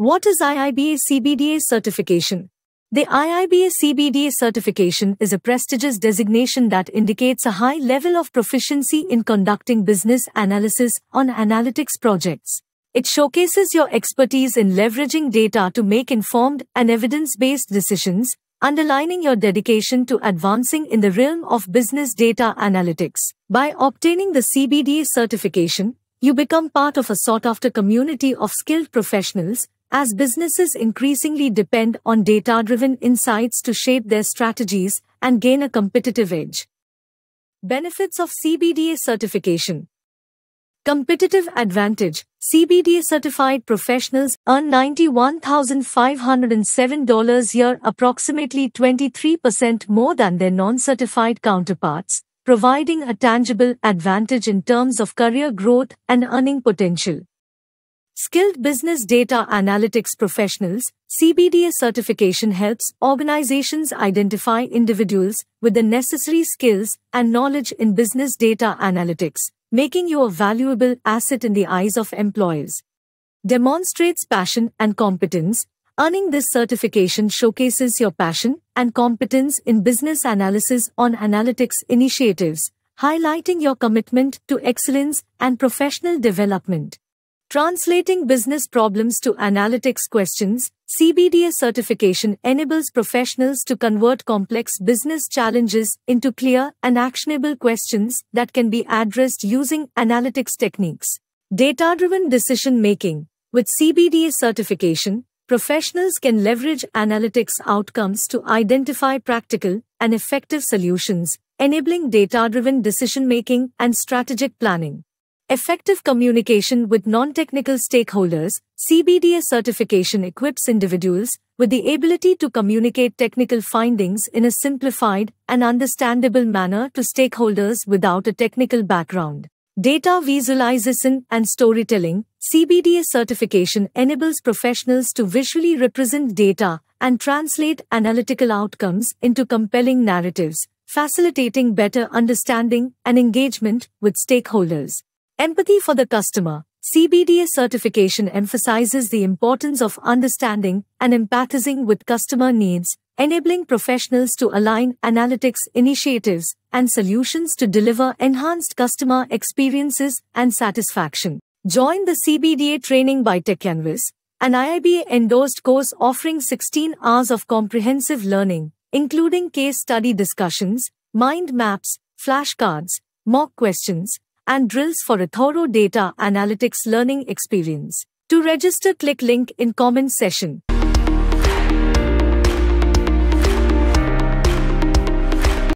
What is IIBA CBDA certification? The IIBA CBDA certification is a prestigious designation that indicates a high level of proficiency in conducting business analysis on analytics projects. It showcases your expertise in leveraging data to make informed and evidence-based decisions, underlining your dedication to advancing in the realm of business data analytics. By obtaining the CBDA certification, you become part of a sought-after community of skilled professionals as businesses increasingly depend on data-driven insights to shape their strategies and gain a competitive edge. Benefits of CBDA certification Competitive advantage CBDA certified professionals earn $91,507 a year approximately 23% more than their non-certified counterparts, providing a tangible advantage in terms of career growth and earning potential. Skilled Business Data Analytics Professionals CBDA certification helps organizations identify individuals with the necessary skills and knowledge in business data analytics making you a valuable asset in the eyes of employers. Demonstrates passion and competence. Earning this certification showcases your passion and competence in business analysis on analytics initiatives, highlighting your commitment to excellence and professional development. Translating business problems to analytics questions, CBDA certification enables professionals to convert complex business challenges into clear and actionable questions that can be addressed using analytics techniques. Data-driven decision making. With CBDA certification, professionals can leverage analytics outcomes to identify practical and effective solutions, enabling data-driven decision making and strategic planning. Effective communication with non-technical stakeholders, CBDA certification equips individuals with the ability to communicate technical findings in a simplified and understandable manner to stakeholders without a technical background. Data visualization and storytelling, CBDA certification enables professionals to visually represent data and translate analytical outcomes into compelling narratives, facilitating better understanding and engagement with stakeholders. Empathy for the customer. CBDA certification emphasizes the importance of understanding and empathizing with customer needs, enabling professionals to align analytics initiatives and solutions to deliver enhanced customer experiences and satisfaction. Join the CBDA training by Techcanvass, an IIBA endorsed course offering 16 hours of comprehensive learning, including case study discussions, mind maps, flashcards, mock questions, and drills for a thorough data analytics learning experience. To register click link in comment section.